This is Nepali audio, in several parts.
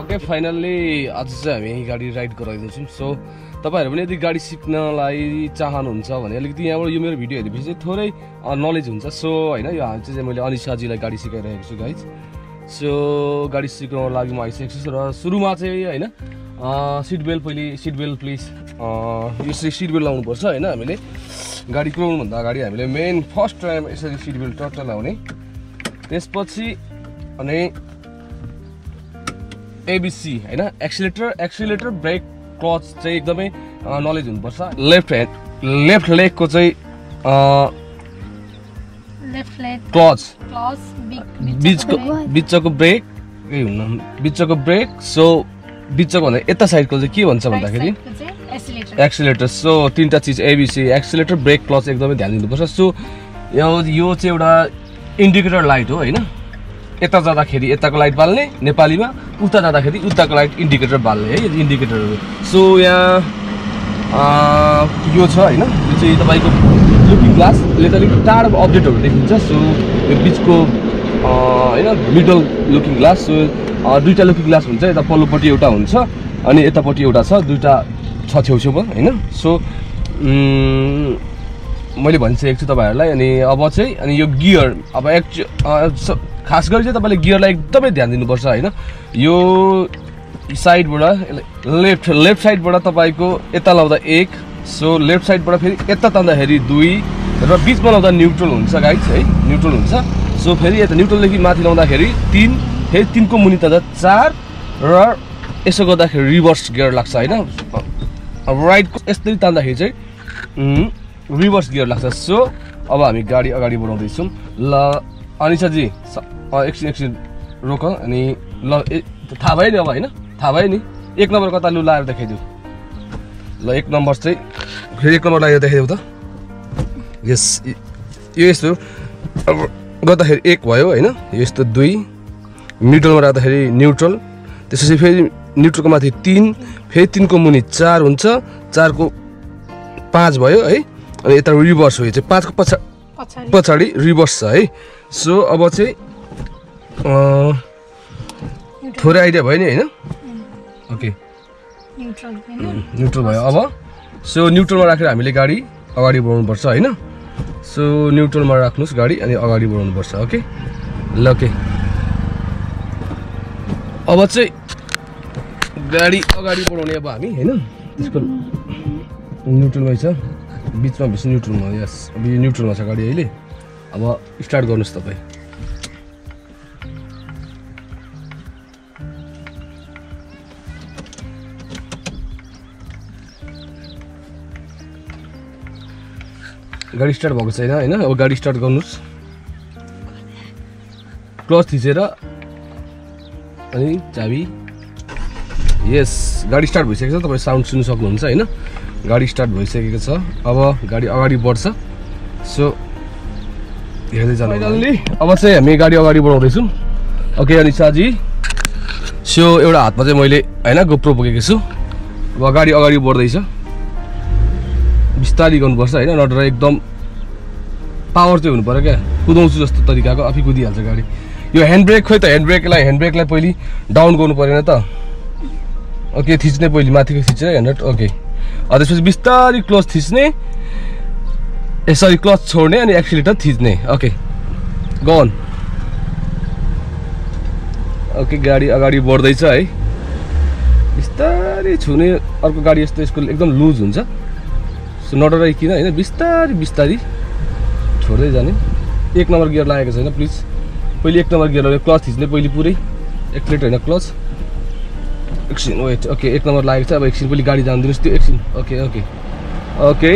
ओके फाइनल्ली आज चाहिँ हामी गाडी राइड गराइदिन्छौँ। सो तपाईँहरू पनि यदि गाडी सिक्नलाई चाहनुहुन्छ भने अलिकति यहाँबाट यो मेरो भिडियो हेरेपछि चाहिँ थोरै नलेज हुन्छ। सो होइन यो हामी चाहिँ मैले अनिसाजीलाई गाडी सिकाइरहेको छु गाइज सो गाडी सिकाउनको लागि म आइसकेको छु र सुरुमा चाहिँ होइन सिट बेल्ट पहिले सिट बेल्ट प्लिज यसरी सिट बेल्ट लाउनुपर्छ होइन हामीले। गाडी कुदाउनुभन्दा अगाडि हामीले मेन फर्स्ट टाइम यसरी सिट बेल्ट टट्ट लाउने। त्यसपछि अनि एबिसी होइन? एक्सिलेटर एक्सिलेटर ब्रेक क्लच चाहिँ एकदमै नलेज हुनुपर्छ। लेफ्ट ह्यान्ड लेफ्ट लेगको चाहिँ लेफ्ट लेग क्लच बिचको बिचको ब्रेक हुन्न बिचको ब्रेक सो बिचको भन्दा यता साइडको चाहिँ के भन्छ भन्दाखेरि? एक्सिलेटर सो तिनवटा चिज एबिसी एक्सिलेटर ब्रेक क्लच एकदमै ध्यान दिनुपर्छ। सो यो चाहिँ एउटा इन्डिकेटर लाइट हो होइन? यता जाँदाखेरि यताको लाइट बाल्ने नेपालीमा उता जाँदाखेरि उताको लाइट इन्डिकेटर बाल्ने है यो इन्डिकेटर हो सो यहाँ यो छ होइन? यो चाहिँ तपाईँको लुकिङ ग्लास यसले चाहिँ अलिक टाढोको अपडेटहरू देखिन्छ। सो यो बिचको होइन मिडल लुकिङ ग्लास सो दुईवटा लुकिङ ग्लास हुन्छ। यता पल्लोपट्टि एउटा हुन्छ अनि यतापट्टि एउटा छ दुईवटा छ छेउछेउमा होइन? सो मैले भनिसकेको छु तपाईँहरूलाई अनि अब चाहिँ अनि यो गियर अब एक्चु खास गरी चाहिँ तपाईँले गियरलाई एकदमै ध्यान दिनुपर्छ होइन? यो साइडबाट लेफ्ट लेफ्ट साइडबाट तपाईँको यता लाउँदा एक सो लेफ्ट साइडबाट फेरि यता तान्दाखेरि दुई र बिचमा लाउँदा न्युट्रल हुन्छ गाइड्स है? न्युट्रल हुन्छ। सो फेरि यता न्युट्रलदेखि माथि लाउँदाखेरि तिन फेरि तिनको मुनि तान्दा चार र यसो गर्दाखेरि रिभर्स गियर लाग्छ होइन? अब राइटको यस्तै तान्दाखेरि चाहिँ रिभर्स गियर लाग्छ सो अब हामी गाडी अगाडि बढाउँदैछौँ। ल अनिसाजी एकछिन एकछिन रोक अनि ल थाहा भयो नि अब होइन? थाहा भयो नि? एक नम्बर कता लु लाएर देखाइदिउ। ल एक नम्बर चाहिँ फेरि एक नम्बर लगाएर देखाइदेऊ त। यस य- यस्तो अब गर्दाखेरि एक भयो होइन? यस्तो दुई मिडलमा राख्दाखेरि न्युट्रल त्यसपछि फेरि न्युट्रलको माथि तिन फेरि तिनको मुनि चार हुन्छ। चारको पाँच भयो है? यता रिभर्स हो यो चाहिँ पाँचको पछा पछाडि। पछाडि रिभर्स छ है? सो अब चाहिँ थोरै आइडिया भयो नि होइन? ओके न्युट्रल भयो अब सो न्युट्रलमा राखेर हामीले गाडी अगाडि बढाउनुपर्छ होइन? सो न्युट्रलमा राख्नुहोस् गाडी अनि अगाडि बढाउनुपर्छ ओके ल ओके अब चाहिँ गाडी अगाडि बढाउने अब हामी होइन? त्यसको न्युट्रलमै छ बिचमा बेसी न्युट्रलमा यस अब यो न्युट्रलमा छ गाडी अहिले। अब स्टार्ट गर्नुहोस् तपाईँ। गाडी स्टार्ट भएको छैन होइन? अब गाडी स्टार्ट गर्नुहोस्। क्लच थिचेर अनि चाबी। यस गाडी स्टार्ट भइसकेको छ तपाईँ साउन्ड सुन्नु सक्नुहुन्छ होइन? गाडी स्टार्ट भइसकेको छ। अब गाडी अगाडि बढ्छ। सो हेर्दै जानु फाइनल्ली अब चाहिँ हामी गाडी अगाडि बढाउँदैछौँ। ओके अनि साजी सो एउटा हातमा चाहिँ मैले होइन गोप्रो बोकेको छु। अब गाडी अगाडि बढ्दैछ। बिस्तारी गर्नुपर्छ होइन नत्र एकदम पावर चाहिँ हुनु पऱ्यो क्या। कुदाउँछु जस्तो तरिकाको आफै कुदिहाल्छ गाडी। यो ह्यान्ड ब्रेक खोइ त ह्यान्ड ब्रेकलाई ह्यान्ड ब्रेकलाई पहिले डाउन गर्नु परेन त। ओके थिच्ने पहिले माथिको थिच्ने ह्यान्ड ओके त्यसपछि बिस्तारी क्लच थिच्ने। ए सरी क्लच छोड्ने अनि एक्सिलेटर थिच्ने। ओके। गन ओके गाडी अगाडि बढ्दैछ है। बिस्तारै छुने अर्को गाडी यस्तो यसको एकदम लुज हुन्छ। सो नडराइकन होइन बिस्तारी बिस्तारी छोड्दै जाने। एक नम्बर गियर लागेको छैन प्लिज पहिले एक नम्बर गियर क्लच थिच्ने पहिले पुरै। एक्सिलेट होइन क्लच। एकछिन वेट ओके एक नम्बर लागेको छ अब एकछिन पहिले गाडी जानु दिनुहोस् त्यो एकछिन okay okay okay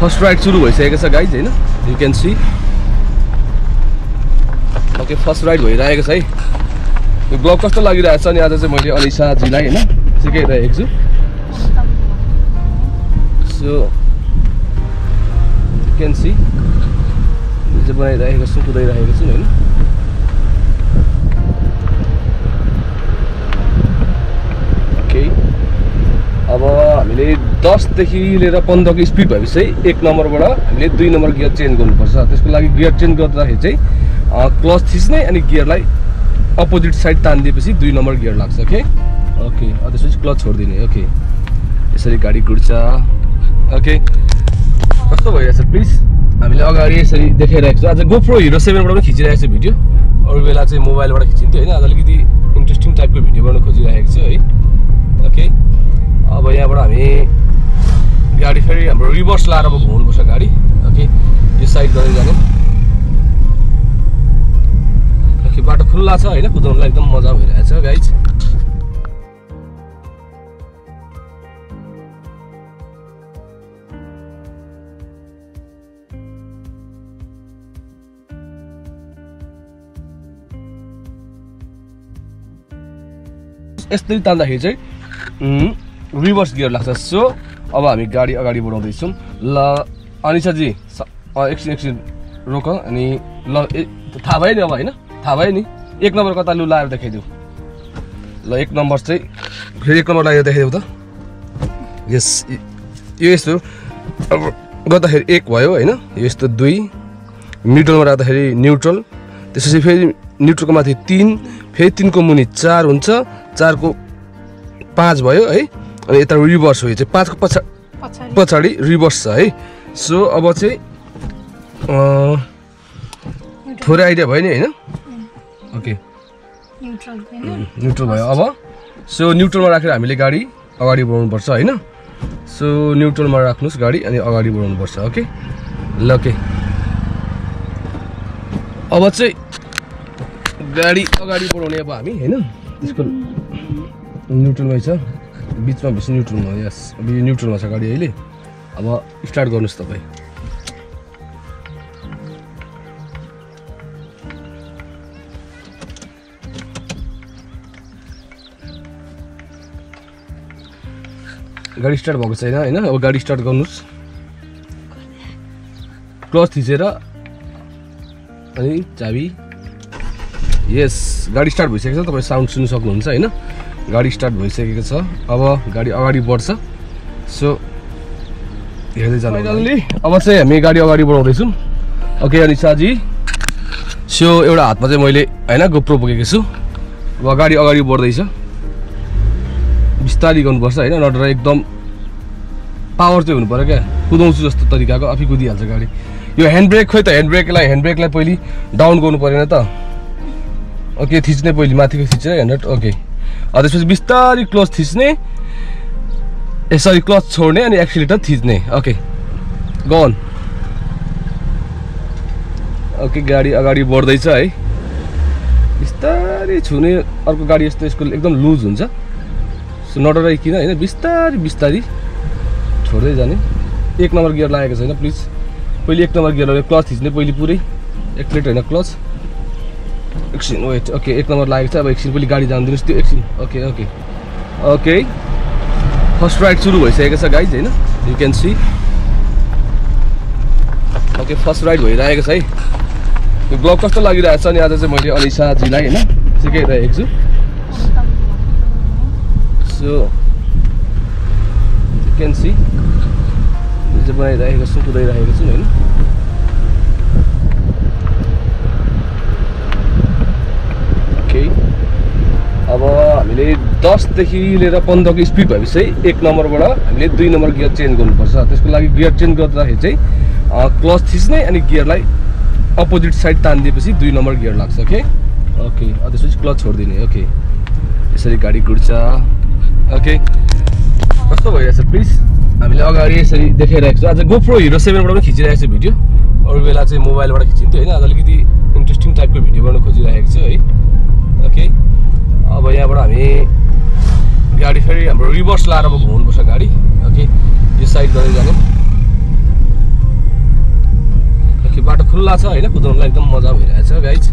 first ride सुरु भइसकेको छ गाइज होइन? You can see okay first ride भइरहेको छ है? यो ब्लग कस्तो लागिरहेको छ अनि आज चाहिँ मैले अनिसाजीलाई होइन सिकाइरहेको छु। सो क्यान सी बनाइरहेको छु कुदाइरहेको छु होइन ओके अब हामीले दसदेखि लिएर पन्ध्रको स्पिड भएपछि चाहिँ एक नम्बरबाट हामीले दुई नम्बर गियर चेन्ज गर्नुपर्छ। त्यसको लागि गियर चेन्ज गर्दाखेरि चाहिँ क्लच थिच्ने अनि गियरलाई अपोजिट साइड तानिदिएपछि दुई नम्बर गियर लाग्छ ओके? ओके त्यसपछि क्लच छोडिदिने ओके। यसरी गाडी कुद्छ ओके। कस्तो भइरहेछ प्लिज हामीले अगाडि यसरी देखाइरहेको छ। आज गोप्रो हिरो सेभेनबाट पनि खिचिरहेको छ भिडियो। अरू बेला चाहिँ मोबाइलबाट खिचिन्थ्यो होइन? आज अलिकति इन्ट्रेस्टिङ टाइपको भिडियो बनाउन खोजिरहेको छु है। ओके। अब यहाँबाट हामी गाडी फेरि हाम्रो रिभर्स लाएर अब घुमाउनुपर्छ गाडी। ओके यो साइड गरेर जाने। ओके बाटो खुल्ला छ होइन कुदाउनुलाई एकदम मजा भइरहेछ गाइज यस्तै तान्दाखेरि चाहिँ रिभर्स गियर लाग्छ। सो अब हामी गाडी अगाडि बढाउँदैछौँ। ल अनिसाजी एकछिन एकछिन रोक अनि ल थाहा भयो नि अब होइन? थाहा भयो नि? एक नम्बर कता लु लाएर देखाइदेऊ ल एक नम्बर चाहिँ फेरि एक नम्बर लगाएर देखाइदेऊ त। यस य- यस्तो अब गर्दाखेरि एक भयो होइन? यो यस्तो दुई न्युट्रलमा राख्दाखेरि न्युट्रल त्यसपछि फेरि न्युट्रलको माथि तिन फेरि तिनको मुनि चार हुन्छ। चारको पाँच भयो है? यता रिभर्स हो यो चाहिँ पाँचको पछा पछाडि। पछाडि रिभर्स छ है? सो अब चाहिँ थोरै आइडिया भयो नि होइन? ओके न्युट्रल भयो अब सो न्युट्रलमा राखेर हामीले गाडी अगाडि बढाउनुपर्छ होइन? सो न्युट्रलमा राख्नुहोस् गाडी अनि अगाडि बढाउनुपर्छ ओके ल ओके अब चाहिँ गाडी अगाडि बढाउने अब हामी होइन? त्यसको न्युट्रलमै छ बिचमा भएपछि न्युट्रलमा यस अब यो न्युट्रलमा छ गाडी अहिले। अब स्टार्ट गर्नुहोस् तपाईँ। गाडी स्टार्ट भएको छैन होइन? अब गाडी स्टार्ट गर्नुहोस्। क्लच थिचेर अनि चाबी। यस गाडी स्टार्ट भइसकेको छ तपाईँ साउन्ड सुन्नु सक्नुहुन्छ होइन? गाडी स्टार्ट भइसकेको छ। अब गाडी अगाडि बढ्छ। सो हेर्दै जानु फाइनल्ली अब चाहिँ हामी गाडी अगाडि बढाउँदैछौँ। ओके अनि साजी सो एउटा हातमा चाहिँ मैले होइन गोप्रो बोकेको छु। अब गाडी अगाडि बढ्दैछ। बिस्तारी गर्नुपर्छ होइन नत्र एकदम पावर चाहिँ हुनु पऱ्यो क्या। कुदाउँछु जस्तो तरिकाको आफै कुदिहाल्छ गाडी। यो ह्यान्ड ब्रेक खोइ त ह्यान्ड ब्रेकलाई ह्यान्ड ब्रेकलाई पहिले डाउन गर्नु परेन त। ओके थिच्ने पहिले माथिको थिच्ने ह्यान्ड ओके त्यसपछि बिस्तारै क्लच थिच्ने ए सरी क्लच छोड्ने अनि एक्सिलेटर थिच्ने ओके गन ओके गाडी अगाडि बढ्दैछ है। बिस्तारै छुने अर्को गाडी यस्तो यसको एकदम लुज हुन्छ। सो नडराइकन होइन? बिस्तारै बिस्तारै छोड्दै जाने। एक नम्बर गियर लागेको छैन प्लिज पहिले एक नम्बर गियर क्लच थिच्ने पहिले पुरै। एक्सिलेट होइन क्लच एकछिन वेट ओके एक नम्बर लागेको छ अब एकछिन पहिले गाडी जानु दिनुहोस् त्यो एकछिन okay okay okay first ride सुरु भइसकेको छ गाइज होइन? You can see okay first ride भइरहेको छ है? यो ब्लग कस्तो लागिरहेको छ अनि आज चाहिँ मैले अनिसाजीलाई होइन सिकाइरहेको छु। सो यु क्यान सी बनाइरहेको छु कुदाइरहेको छु होइन ओके अब हामीले दसदेखि लिएर पन्ध्रको स्पिड भएपछि चाहिँ एक नम्बरबाट हामीले दुई नम्बर गियर चेन्ज गर्नुपर्छ। त्यसको लागि गियर चेन्ज गर्दाखेरि चाहिँ क्लच थिच्ने अनि गियरलाई अपोजिट साइड तानिदिएपछि दुई नम्बर गियर लाग्छ ओके? ओके त्यसपछि क्लच छोडिदिने ओके। यसरी गाडी कुद्छ ओके। कस्तो भइरहेछ प्लिज हामीले अगाडि यसरी देखाइरहेको छ। आज गोप्रो हिरो सेभेनबाट पनि खिचिरहेको छ भिडियो अरू बेला चाहिँ मोबाइलबाट खिचिन्थ्यो होइन? आज अलिकति इन्ट्रेस्टिङ टाइपको भिडियो बनाउन खोजिरहेको छु है। यहाँबाट हामी गाडी फेरि हाम्रो रिभर्स लाएर घुमाउनुपर्छ गाडी। ओके यो साइड गरेर जाने। ओके बाटो खुल्ला छ होइन? कुदाउनुलाई एकदम मजा भइरहेछ गाइज